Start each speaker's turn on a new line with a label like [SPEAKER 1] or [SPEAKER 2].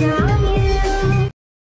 [SPEAKER 1] Yeah.